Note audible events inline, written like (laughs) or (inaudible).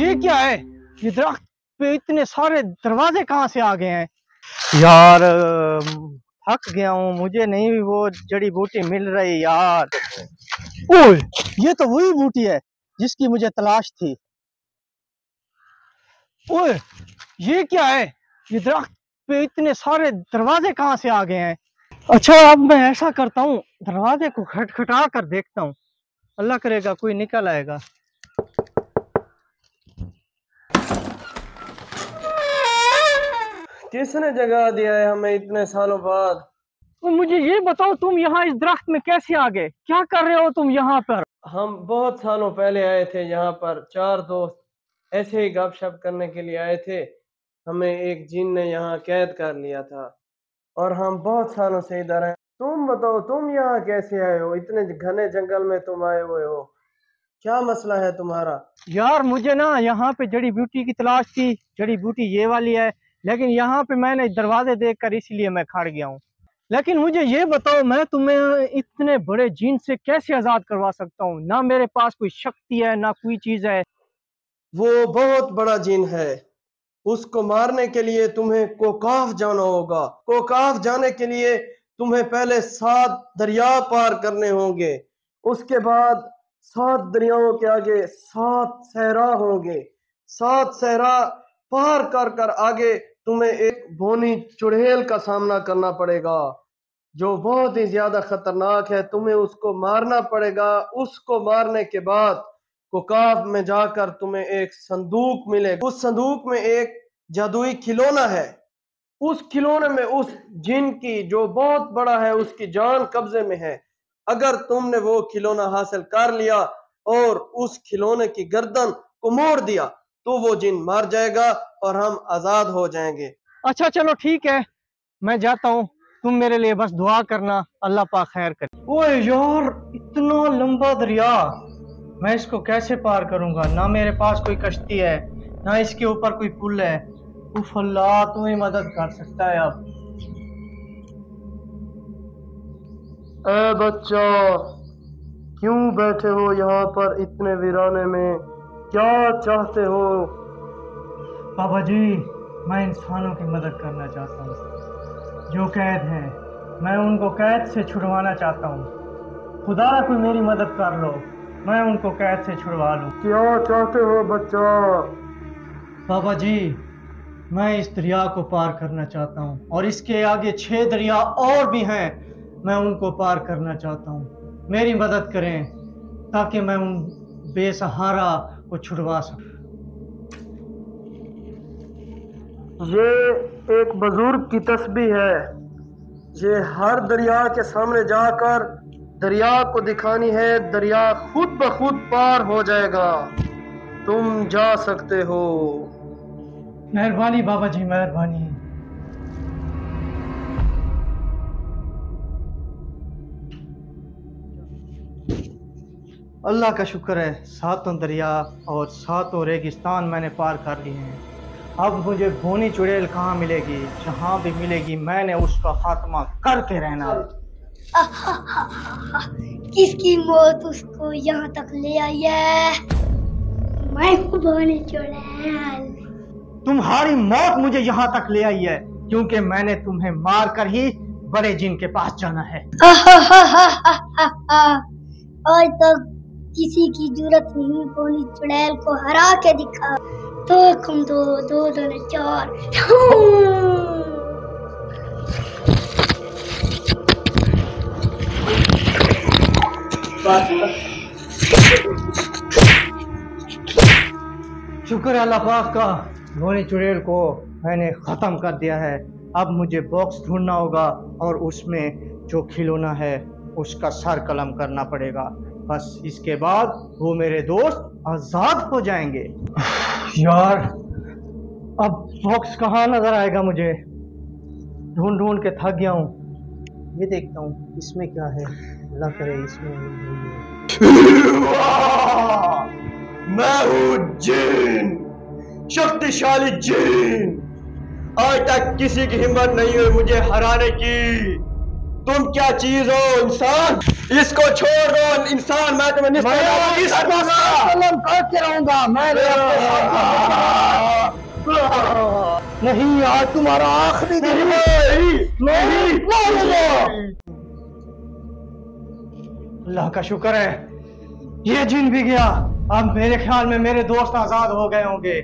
یہ کیا ہے؟ یہ درخت پہ اتنے سارے دروازے کہاں سے آ گئے ہیں؟ یار تھک گیا ہوں مجھے نہیں وہ جڑی بوٹی مل رہی یار۔ اوہ یہ تو وہی بوٹی ہے جس کی مجھے تلاش تھی۔ اوہ یہ کیا ہے؟ یہ درخت پہ اتنے سارے دروازے کہاں سے آ گئے ہیں؟ اچھا اب میں ایسا کرتا ہوں دروازے کو کھٹکھٹا کر دیکھتا ہوں۔ اللہ کرے گا کوئی نکل آئے گا۔ کس نے جگہ دیا ہے ہمیں اتنے سالوں بعد؟ مجھے یہ بتاؤ تم یہاں اس درخت میں کیسے آ گئے؟ کیا کر رہے ہو تم یہاں پر؟ ہم بہت سالوں پہلے آئے تھے یہاں پر چار دوست ایسے ہی گپ شپ کرنے کے لیے آئے تھے۔ ہمیں ایک جن نے یہاں قید کر لیا تھا۔ اور ہم بہت سالوں سے ادھر ہیں۔ تم بتاؤ تم یہاں کیسے آئے ہو؟ اتنے گھنے جنگل میں تم آئے ہوئے ہو۔ کیا مسئلہ ہے تمہارا؟ یار مجھے نا یہاں پہ جڑی بیوٹی کی تلاش تھی جڑی بیوٹی یہ والی ہے۔ لیکن یہاں پہ میں نے دروازے دیکھ کر اسی لیے میں کھڑ گیا ہوں۔ لیکن مجھے یہ بتاؤ، میں تمہیں اتنے بڑے جین سے کیسے آزاد کروا سکتا ہوں؟ نہ میرے پاس کوئی شکتی ہے، نہ کوئی چیز ہے۔ وہ بہت بڑا جن ہے۔ اس کو مارنے کے لیے تمہیں کوکاف جانا ہوگا۔ کوکاف جانے کے لیے تمہیں پہلے سات دریا پار کرنے ہوں گے۔ اس کے بعد سات دریاؤں کے آگے سات صحرا ہوں گے۔ سات صحرا پار کر کر آگے تمہیں ایک بونی چڑھیل کا سامنا کرنا پڑے گا۔ جو بہت ہی زیادہ خطرناک ہے، تمہیں اس کو مارنا پڑے گا۔ اس کو مارنے کے بعد کوکاف میں جا کر تمہیں ایک صندوق ملے گا۔ اس صندوق میں ایک جادوئی کھلونا ہے۔ اس کھلونے میں اس جن کی جو بہت بڑا ہے، اس کی جان قبضے میں ہے۔ اگر تم نے وہ کھلونا حاصل کر لیا اور اس کھلونے کی گردن کو موڑ دیا تو وہ جن مار جائے گا اور ہم آزاد ہو جائیں گے۔ اچھا چلو ٹھیک ہے۔ میں جاتا ہوں۔ تم میرے لیے بس دعا کرنا۔ اللہ پاک خیر کرے۔ اوے یار اتنا لمبا دریا۔ میں اس کو کیسے پار کروں گا؟ نہ میرے پاس کوئی کشتی ہے نہ اس کے اوپر کوئی پل ہے۔ اف اللہ تو ہی مدد کر سکتا ہے اب۔ اے بچہ کیوں بیٹھے ہو یہاں پر اتنے ویرانے میں؟ کیا چاہتے ہو؟ بابا جی میں انسانوں کی مدد کرنا چاہتا ہوں۔ جو قید ہیں میں ان کو قید سے چھڑوانا چاہتا ہوں۔ خدا را کوئی میری مدد کر لو میں ان کو قید سے چھڑوا لوں۔ کیا چاہتے ہو بچہ؟ بابا جی میں اس دریا کو پار کرنا چاہتا ہوں۔ اور اس کے آگے چھ دریا اور بھی ہیں میں ان کو پار کرنا چاہتا ہوں۔ میری مدد کریں تاکہ میں ان بے سہارا کو چھڑوا سکوں یہ ایک بزرگ کی تسبیح ہے۔ یہ ہر دریا کے سامنے جا کر دریا کو دکھانی ہے۔ دریا خود بخود پار ہو جائے گا۔ تم جا سکتے ہو۔ مہربانی بابا جی مہربانی۔ اللہ کا شکر ہے ساتوں دریا اور ساتوں ریگستان میں نے پار کر لیے ہیں۔ اب مجھے بھونی چڑیل کہاں ملے گی جہاں بھی ملے گی میں نے اس کا خاتمہ کر کے رہنا۔ (laughs) کس کی موت اس کو یہاں تک لے آئی ہے؟ میں بھونی چڑیل تمہاری موت مجھے یہاں تک لے آئی ہے کیونکہ میں نے تمہیں مار کر ہی بڑے جن کے پاس جانا ہے۔ آج تک کسی کی ضرورت نہیں بونی چڑیل کو ہرا کے دکھا۔ دو کم دو دو دو نے چار۔ شکر ہے اللہ پاک کا۔ بھونی چڑیل کو میں نے ختم کر دیا ہے۔ اب مجھے باکس ڈھونڈنا ہوگا اور اس میں جو کھلونا ہے، اس کا سر قلم کرنا پڑے گا۔ بس اس کے بعد وہ میرے دوست آزاد ہو جائیں گے۔ یار اب باکس کہاں نظر آئے گا مجھے؟ ڈھونڈ ڈھونڈ کے تھک گیا ہوں۔ یہ دیکھتا ہوں اس میں کیا ہے۔ اللہ کرے اس میں میں ہوں جین شکتیشالی جین۔ آج تک کسی کی ہمت نہیں ہوئی مجھے ہرانے کی۔ تم کیا چیز ہو انسان؟ اس کو چھوڑ دو انسان میں تمہیں نسبت اس کو سلام کرتے رہوں گا میں نہیں آج تمہارا آخری دن ہے۔ نہیں نہیں۔ اللہ کا شکر ہے۔ یہ جن بھی گیا اب میرے خیال میں میرے دوست آزاد ہو گئے ہوں گے۔